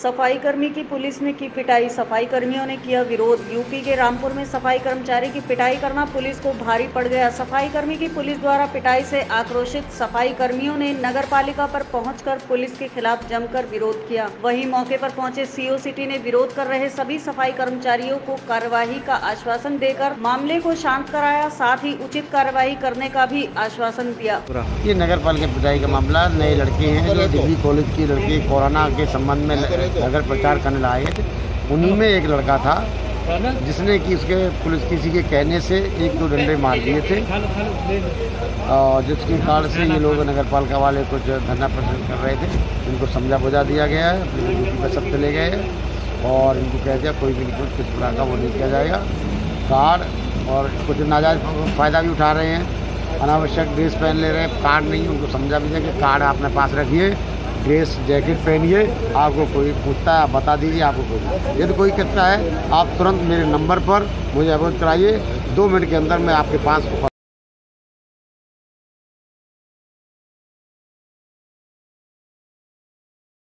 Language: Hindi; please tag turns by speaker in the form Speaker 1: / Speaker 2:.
Speaker 1: सफ़ाई कर्मी की पुलिस ने की पिटाई। सफ़ाई कर्मियों ने किया विरोध। यूपी के रामपुर में सफ़ाई कर्मचारी की पिटाई करना पुलिस को भारी पड़ गया। सफ़ाई कर्मी की पुलिस द्वारा पिटाई से आक्रोशित सफ़ाई कर्मियों ने नगर पालिका पर पहुंचकर पुलिस के खिलाफ जमकर विरोध किया। वहीं मौके पर पहुँचे सीओ सिटी ने विरोध कर रहे सभी सफ़ाई कर्मचारियों को कार्यवाही का आश्वासन देकर मामले को शांत कराया। साथ ही उचित कार्यवाही करने का भी आश्वासन दिया।
Speaker 2: ये नगर पालिका पिटाई का मामला। नए लड़के हैं कॉलेज की लड़की कोरोना के संबंध में नगर प्रचार करने आए थे उन्हीं में एक लड़का था जिसने कि उसके पुलिस किसी के कहने से एक दो डंडे मार दिए थे। और जिसके कारण से ये लोग नगर पालिका वाले कुछ धरना प्रदर्शन कर रहे थे। इनको समझा बुझा दिया गया है अपनी ड्यूटी पर सब चले गए और इनको कह दिया कोई भी किस प्रकार का वो नहीं किया जाएगा। कार्ड और कुछ नाजायज फ़ायदा भी उठा रहे हैं। अनावश्यक ड्रेस पहन ले रहे हैं कार्ड नहीं उनको समझा भी दिया कि कार्ड अपने पास रखिए ड्रेस, जैकेट पहनिए, आपको कोई पूछता है आप बता दीजिए, आपको कोई यदि कोई कहता है, आप तुरंत मेरे नंबर पर मुझे अवगत कराइए। दो मिनट के अंदर मैं आपके पास